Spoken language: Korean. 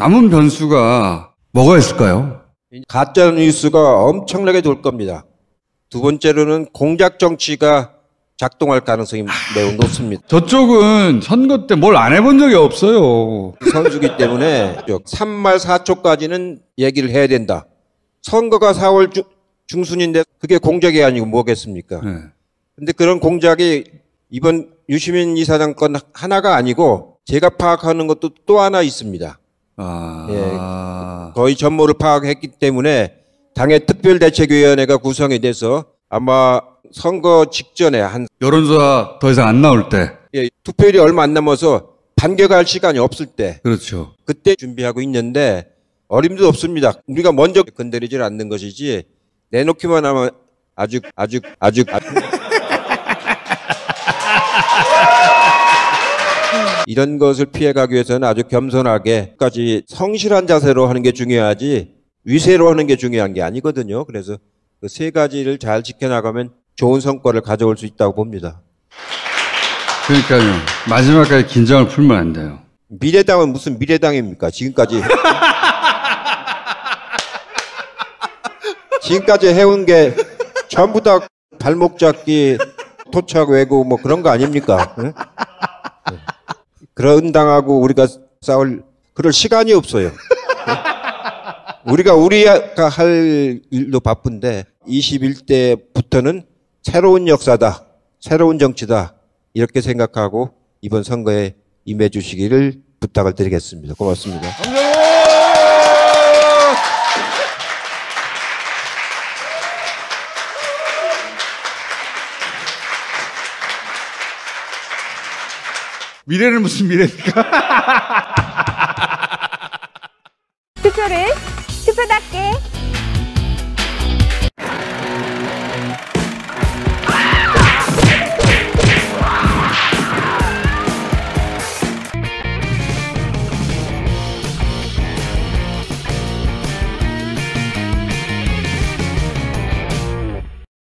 남은 변수가 뭐가 있을까요? 가짜 뉴스가 엄청나게 돌 겁니다. 두 번째로는 공작 정치가 작동할 가능성이 매우 높습니다. 저쪽은 선거 때 뭘 안 해본 적이 없어요. 선수기 때문에 3말 4초까지는 얘기를 해야 된다. 선거가 4월 중, 중순인데 그게 공작이 아니고 뭐겠습니까? 네. 근데 그런 공작이 이번 유시민 이사장 건 하나가 아니고 제가 파악하는 것도 또 하나 있습니다. 아, 거의 전모를 파악했기 때문에 당의 특별대책위원회가 구성이 돼서 아마 선거 직전에 한 여론조사 더 이상 안 나올 때. 예, 투표일이 얼마 안 남아서 반격할 시간이 없을 때 그렇죠. 그때 준비하고 있는데 어림도 없습니다. 우리가 먼저 건드리질 않는 것이지 내놓기만 하면 아주 아주 아주 아주 이런 것을 피해가기 위해서는 아주 겸손하게 까지 성실한 자세로 하는 게 중요하지 위세로 하는 게 중요한 게 아니거든요. 그래서 그 세 가지를 잘 지켜나가면 좋은 성과를 가져올 수 있다고 봅니다. 그러니까요. 마지막까지 긴장을 풀면 안 돼요. 미래당은 무슨 미래당입니까? 지금까지 지금까지 해온 게 전부 다 발목 잡기, 토착 외고 뭐 그런 거 아닙니까? 응? 네. 그런 당하고 우리가 싸울 그럴 시간이 없어요. 우리가 우리가 할 일도 바쁜데 21대부터는 새로운 역사다, 새로운 정치다 이렇게 생각하고 이번 선거에 임해 주시기를 부탁을 드리겠습니다. 고맙습니다. 미래는 무슨 미래입니까?